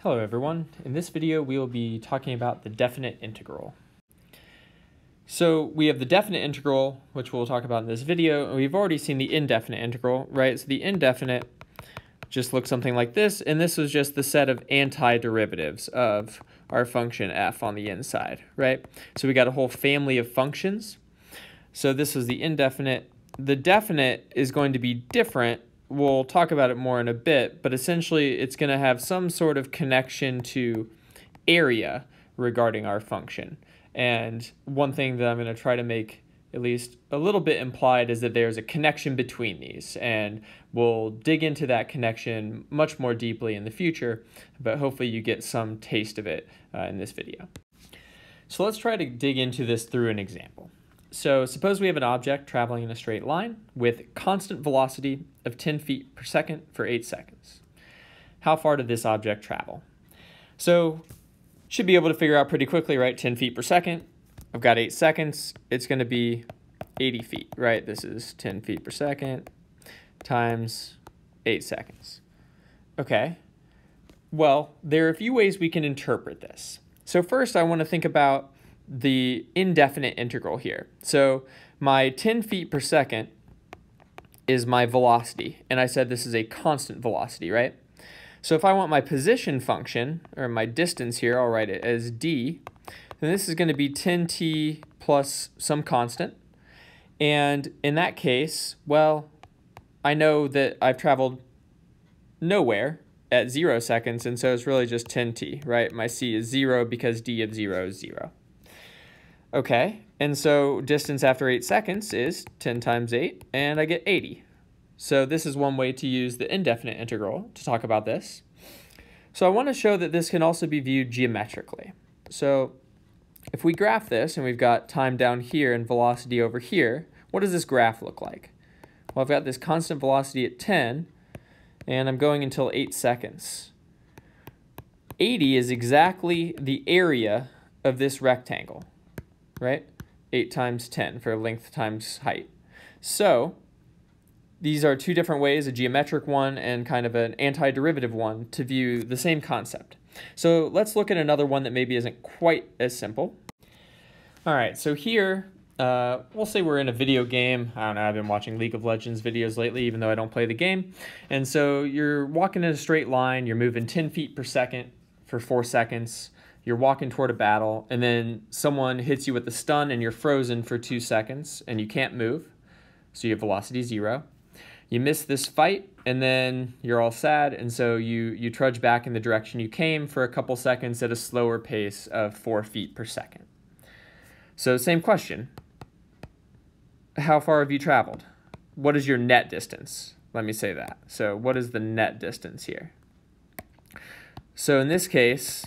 Hello everyone. In this video we will be talking about the definite integral. So we have the definite integral, which we'll talk about in this video, and we've already seen the indefinite integral, right? So the indefinite just looks something like this, and this was just the set of antiderivatives of our function f on the inside, right? So we got a whole family of functions. So this was the indefinite. The definite is going to be different we'll talk about it more in a bit, but essentially it's going to have some sort of connection to area regarding our function. And one thing that I'm going to try to make at least a little bit implied is that there's a connection between these and we'll dig into that connection much more deeply in the future, but hopefully you get some taste of it uh, in this video. So let's try to dig into this through an example. So suppose we have an object traveling in a straight line with constant velocity of 10 feet per second for 8 seconds. How far did this object travel? So should be able to figure out pretty quickly, right? 10 feet per second. I've got 8 seconds. It's going to be 80 feet, right? This is 10 feet per second times 8 seconds. Okay. Well, there are a few ways we can interpret this. So first I want to think about the indefinite integral here. So my 10 feet per second is my velocity, and I said this is a constant velocity, right? So if I want my position function, or my distance here, I'll write it as d, then this is going to be 10t plus some constant. And in that case, well, I know that I've traveled nowhere at 0 seconds, and so it's really just 10t, right? My c is 0 because d of 0 is 0. Okay, and so distance after 8 seconds is 10 times 8, and I get 80. So this is one way to use the indefinite integral to talk about this. So I want to show that this can also be viewed geometrically. So if we graph this, and we've got time down here and velocity over here, what does this graph look like? Well, I've got this constant velocity at 10, and I'm going until 8 seconds. 80 is exactly the area of this rectangle right? 8 times 10 for length times height. So these are two different ways, a geometric one and kind of an antiderivative one, to view the same concept. So let's look at another one that maybe isn't quite as simple. All right, so here, uh, we'll say we're in a video game. I don't know, I've been watching League of Legends videos lately, even though I don't play the game. And so you're walking in a straight line, you're moving 10 feet per second for four seconds you're walking toward a battle, and then someone hits you with a stun and you're frozen for two seconds and you can't move. So you have velocity zero. You miss this fight, and then you're all sad, and so you, you trudge back in the direction you came for a couple seconds at a slower pace of four feet per second. So, same question How far have you traveled? What is your net distance? Let me say that. So, what is the net distance here? So, in this case,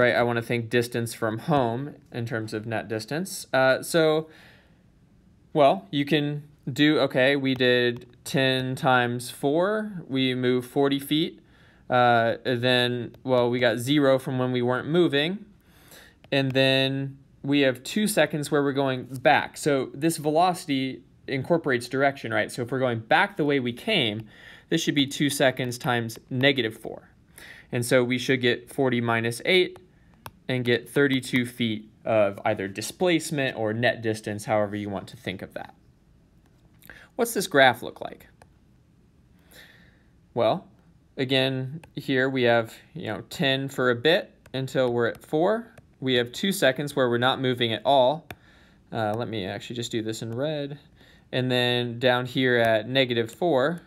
right, I want to think distance from home in terms of net distance. Uh, so, well, you can do, okay, we did 10 times 4, we move 40 feet. Uh, then, well, we got 0 from when we weren't moving. And then we have 2 seconds where we're going back. So this velocity incorporates direction, right? So if we're going back the way we came, this should be 2 seconds times negative 4. And so we should get 40 minus 8, and get 32 feet of either displacement or net distance, however you want to think of that. What's this graph look like? Well, again, here we have, you know, 10 for a bit until we're at 4. We have 2 seconds where we're not moving at all. Uh, let me actually just do this in red. And then down here at negative 4,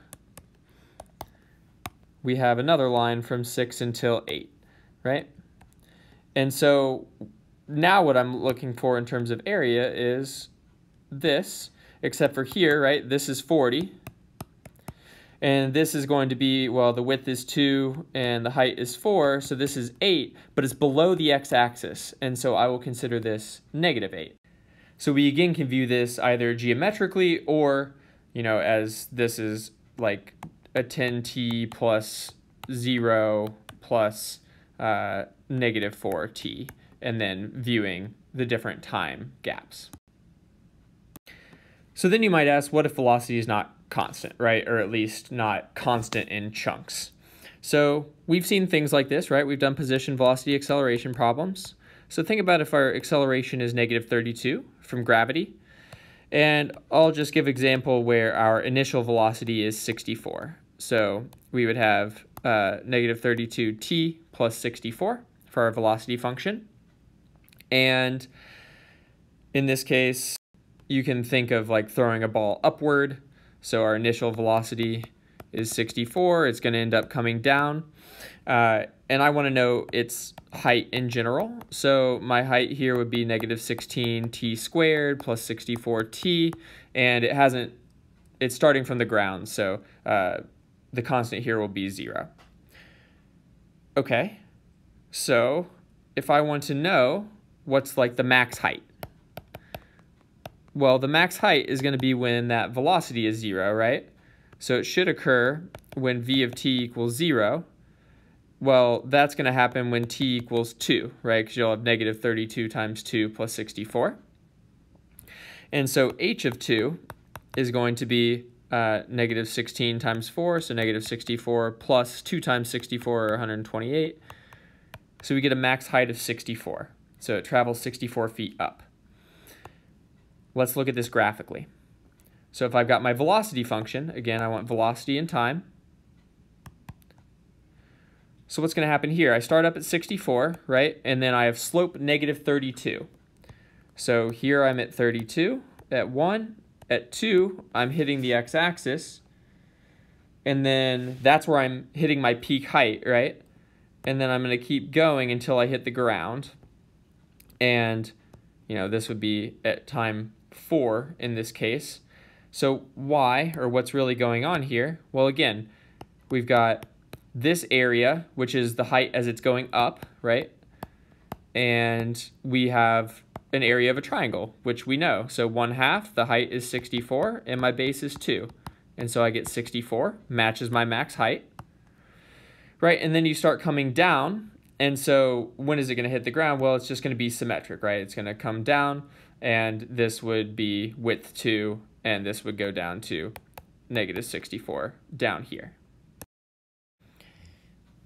we have another line from 6 until 8, right? And so now what I'm looking for in terms of area is this, except for here, right? This is 40. And this is going to be, well, the width is 2 and the height is 4, so this is 8, but it's below the x-axis, and so I will consider this negative 8. So we again can view this either geometrically or, you know, as this is like a 10t plus 0 plus uh, negative 4t, and then viewing the different time gaps. So then you might ask, what if velocity is not constant, right? Or at least not constant in chunks. So we've seen things like this, right? We've done position, velocity, acceleration problems. So think about if our acceleration is negative 32 from gravity. And I'll just give example where our initial velocity is 64. So we would have uh, negative 32t plus 64 for our velocity function. And in this case, you can think of like throwing a ball upward. So our initial velocity is 64. It's going to end up coming down. Uh, and I want to know its height in general. So my height here would be negative 16t squared plus 64t. And it hasn't, it's starting from the ground. So uh, the constant here will be 0. Okay, so if I want to know what's like the max height, well, the max height is going to be when that velocity is 0, right? So it should occur when v of t equals 0. Well, that's going to happen when t equals 2, right? Because you'll have negative 32 times 2 plus 64. And so h of 2 is going to be uh, negative 16 times 4, so negative 64 plus 2 times 64, or 128. So we get a max height of 64. So it travels 64 feet up. Let's look at this graphically. So if I've got my velocity function, again, I want velocity in time. So what's going to happen here? I start up at 64, right? And then I have slope negative 32. So here I'm at 32 at 1, at 2, I'm hitting the x-axis, and then that's where I'm hitting my peak height, right? And then I'm going to keep going until I hit the ground. And, you know, this would be at time 4 in this case. So why, or what's really going on here? Well, again, we've got this area, which is the height as it's going up, right? And we have an area of a triangle, which we know. So 1 half, the height is 64, and my base is 2. And so I get 64, matches my max height. Right, and then you start coming down, and so when is it going to hit the ground? Well, it's just going to be symmetric, right? It's going to come down, and this would be width 2, and this would go down to negative 64 down here.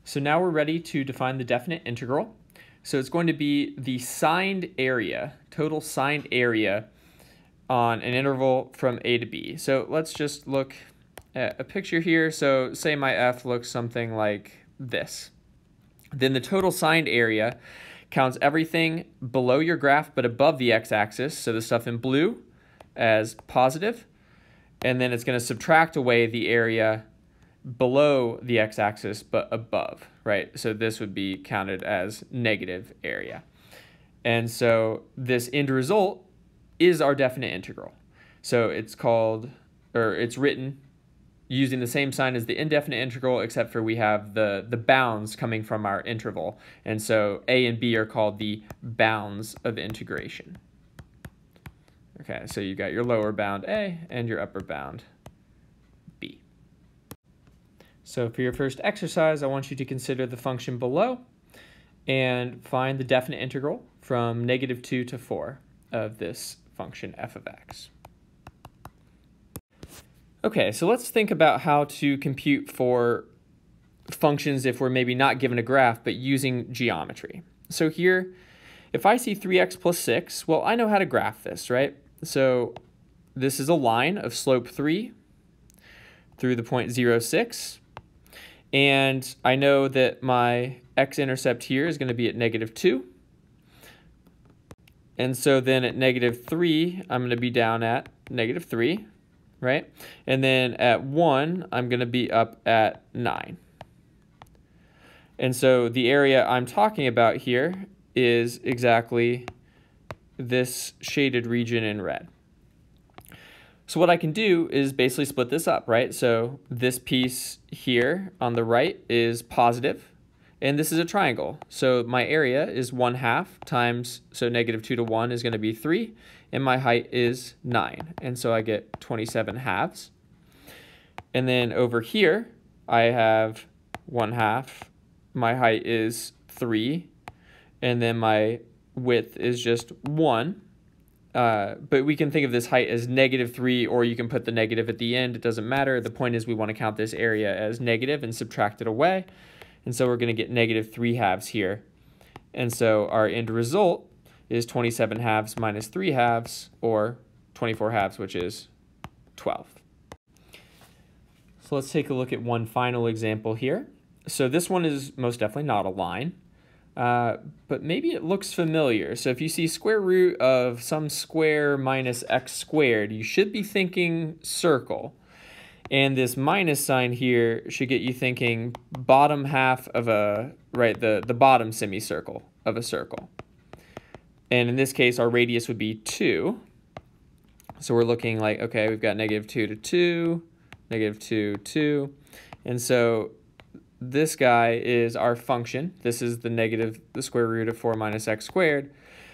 So now we're ready to define the definite integral. So it's going to be the signed area, total signed area on an interval from A to B. So let's just look at a picture here. So say my f looks something like this. Then the total signed area counts everything below your graph but above the x-axis, so the stuff in blue as positive, and then it's going to subtract away the area below the x-axis but above, right? So this would be counted as negative area. And so this end result is our definite integral. So it's called, or it's written using the same sign as the indefinite integral, except for we have the, the bounds coming from our interval. And so a and b are called the bounds of integration. Okay, so you got your lower bound a and your upper bound so for your first exercise, I want you to consider the function below and find the definite integral from negative 2 to 4 of this function f of x. Okay, so let's think about how to compute for functions if we're maybe not given a graph but using geometry. So here, if I see 3x plus 6, well, I know how to graph this, right? So this is a line of slope 3 through the point 0, 0.06. And I know that my x-intercept here is going to be at negative 2. And so then at negative 3, I'm going to be down at negative 3, right? And then at 1, I'm going to be up at 9. And so the area I'm talking about here is exactly this shaded region in red. So what I can do is basically split this up, right? So this piece here on the right is positive, and this is a triangle. So my area is 1 half times, so negative 2 to 1 is going to be 3, and my height is 9. And so I get 27 halves. And then over here, I have 1 half. My height is 3, and then my width is just 1 uh, but we can think of this height as negative 3, or you can put the negative at the end. It doesn't matter. The point is we want to count this area as negative and subtract it away. And so we're going to get negative 3 halves here. And so our end result is 27 halves minus 3 halves, or 24 halves, which is 12. So let's take a look at one final example here. So this one is most definitely not a line. Uh, but maybe it looks familiar. So if you see square root of some square minus x squared, you should be thinking circle. And this minus sign here should get you thinking bottom half of a, right, the, the bottom semicircle of a circle. And in this case, our radius would be 2. So we're looking like, okay, we've got negative 2 to 2, negative 2, 2. And so this guy is our function. This is the negative, the square root of 4 minus x squared.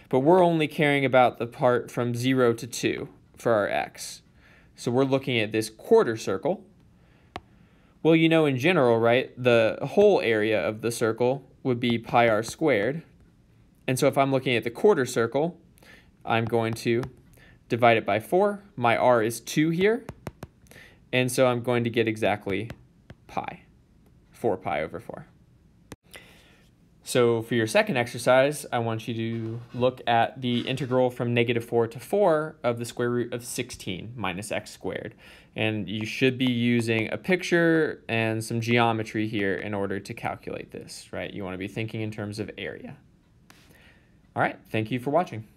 But we're only caring about the part from 0 to 2 for our x. So we're looking at this quarter circle. Well, you know in general, right, the whole area of the circle would be pi r squared. And so if I'm looking at the quarter circle, I'm going to divide it by 4. My r is 2 here. And so I'm going to get exactly pi. 4 pi over 4. So for your second exercise, I want you to look at the integral from negative 4 to 4 of the square root of 16 minus x squared. And you should be using a picture and some geometry here in order to calculate this, right? You want to be thinking in terms of area. All right, thank you for watching.